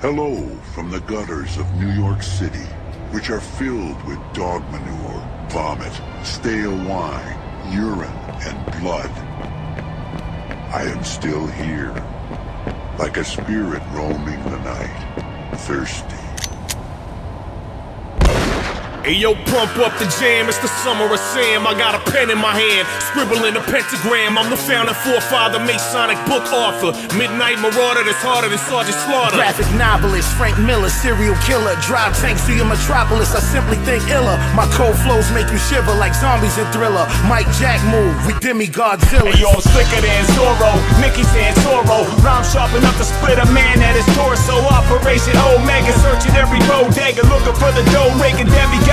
Hello from the gutters of New York City, which are filled with dog manure, vomit, stale wine, urine, and blood. I am still here, like a spirit roaming the night, thirsty. Hey yo, pump up the jam, it's the summer of Sam. I got a pen in my hand, scribbling a pentagram. I'm the founding forefather, Masonic book author. Midnight marauder that's harder than Sergeant Slaughter. Graphic novelist, Frank Miller, serial killer. Drive tanks to your metropolis, I simply think iller. My cold flows make you shiver like zombies in thriller. Mike Jack move, we demi-Godzilla. Hey yo, I'm slicker than Zorro, Nicky Santoro. Rhyme sharp enough to split a man at his torso. Operation Omega, searching every bodega, looking for the dough, making Debbie takers.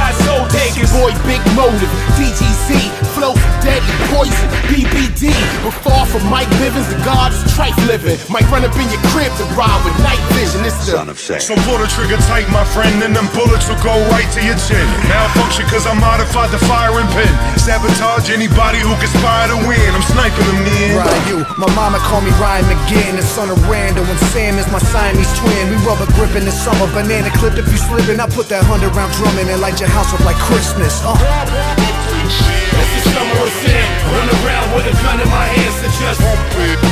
Boy, big motive, DGC, flow, deadly, poison, BBD. But far from Mike Bivins, the god is trife living. Might run up in your crib to ride with night vision. It's the Son of sex. So pull the trigger tight, my friend, and them bullets will go right to your chin. Malfunction cause I modified the firing pin. Sabotage anybody who conspire to win. I'm sniping them in. Ryu. My mama call me Ryan McGinn, the son of Randall, and Sam is my Siamese twin. We rubber gripping the summer, banana clip if you slipping. I put that hundred round drum in and light your house up like Christmas. Uh. It's the summer of Sam. Run around with a gun in my hands to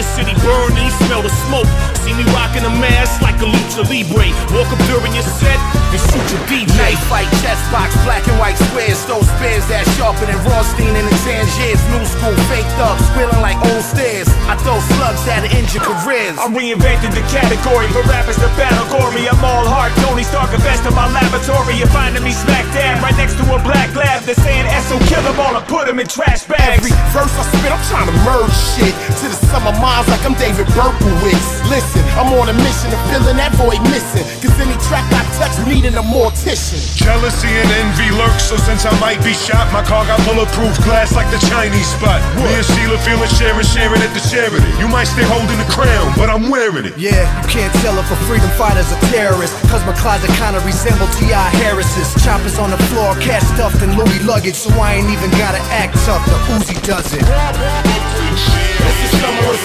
the city burn and you smell the smoke. See me rocking a mask like a lucha libre. Walk up during your set and shoot your DJ. Knife fight, chest box, black and white squares, those spears that sharper than Rothstein and the Tangiers. New school, faked up, squealing like old stairs. I throw slugs at injure careers. I reinvented the category for rappers to battle gory. I'm all heart, Tony Stark, invest in my laboratory. You're finding me smack dab right next to a black lab. They're saying SO kill them all and put them in trash bags. Every verse I spit, I'm trying to merge shit to the summer minds like I'm David Berkowitz. Listen, I'm on a mission to filling that void missing. Cause any track I touch needing a mortician. Jealousy and envy lurk, so since I might be shot, my car got bulletproof glass like the Chinese spot. Me and Sheila feeling sharing, sharing at the charity. You might stay holding the crown, but I'm wearing it. Yeah, you can't tell if a freedom fighter's a terrorist. Cause my closet kinda resemble T.I. Harris's. Choppers on the floor, cash stuffed in Louis luggage, so I ain't even gotta act tough. The Uzi does it. It's the summer of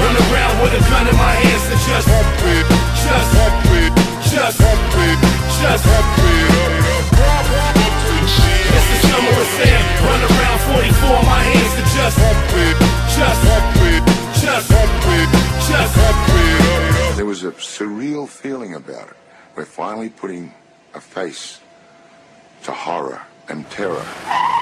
Run around with a gun in my hands to just, just, just, just. It's the summer of Sam. Run around 44 in my hands to just, just, just, just. There was a surreal feeling about it. We're finally putting a face to horror and terror.